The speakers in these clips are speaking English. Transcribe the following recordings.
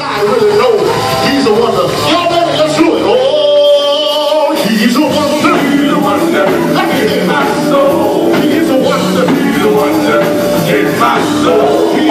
I really know he's a wonder. Y'all ready? Let's do it. Oh, he's a wonder. He's a wonder in my soul. He's a wonder. He's a wonder in my soul.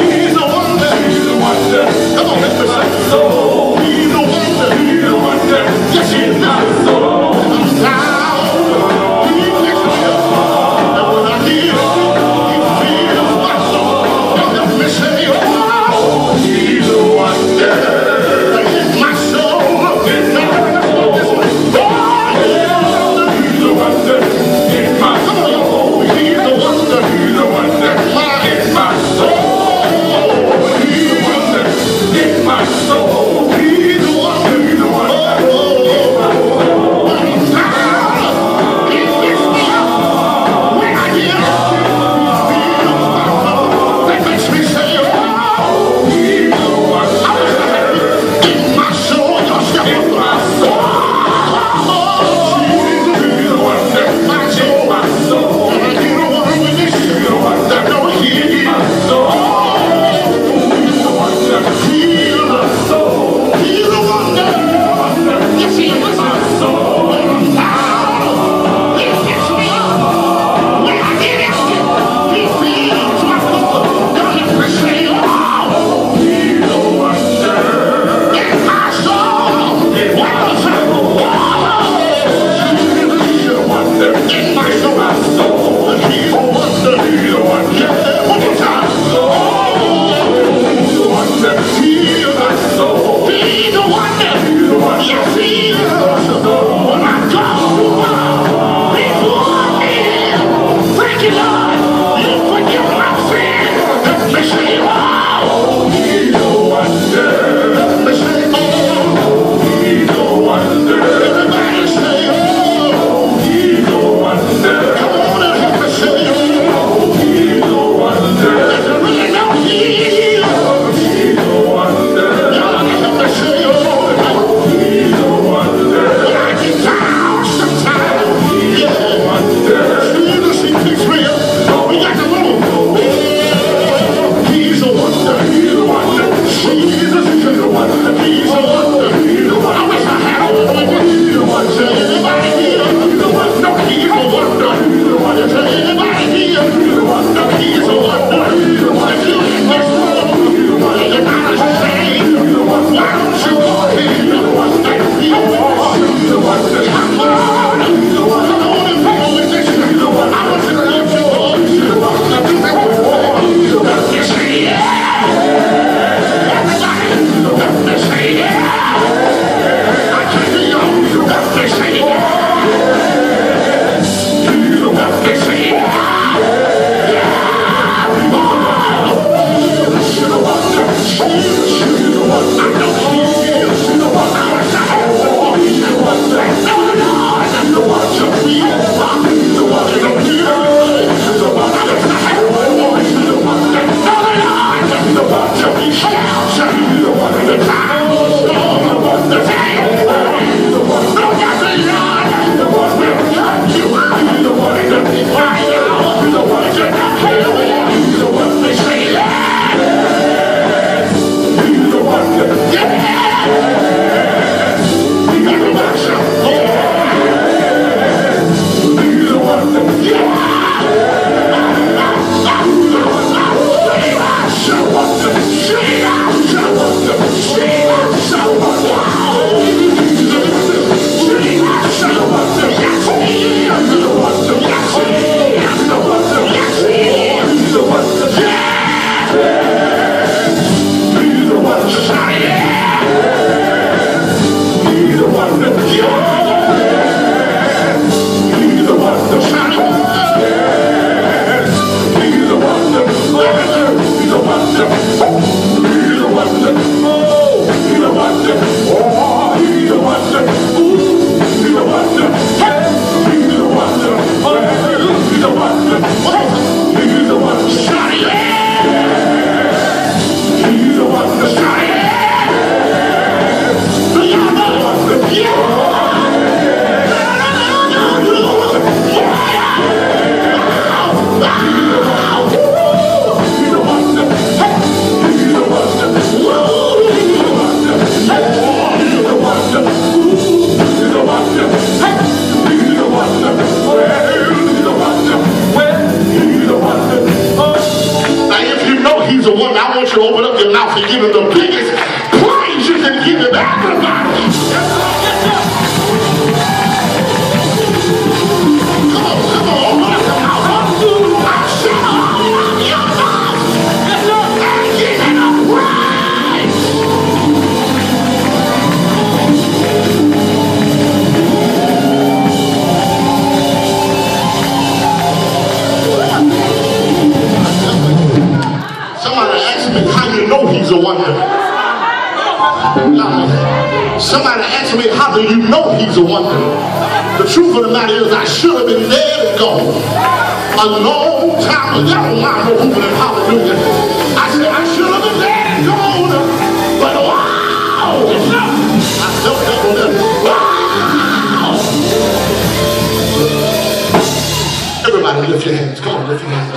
Give him the biggest praise you can give him. Everybody. Wonder. Somebody asked me how do you know he's a wonder. The truth of the matter is I should have been dead and gone a long time ago. Hallelujah. I said I should have been dead and gone, but wow! I felt that one there. Wow! Everybody lift your hands. Come on, lift your hands.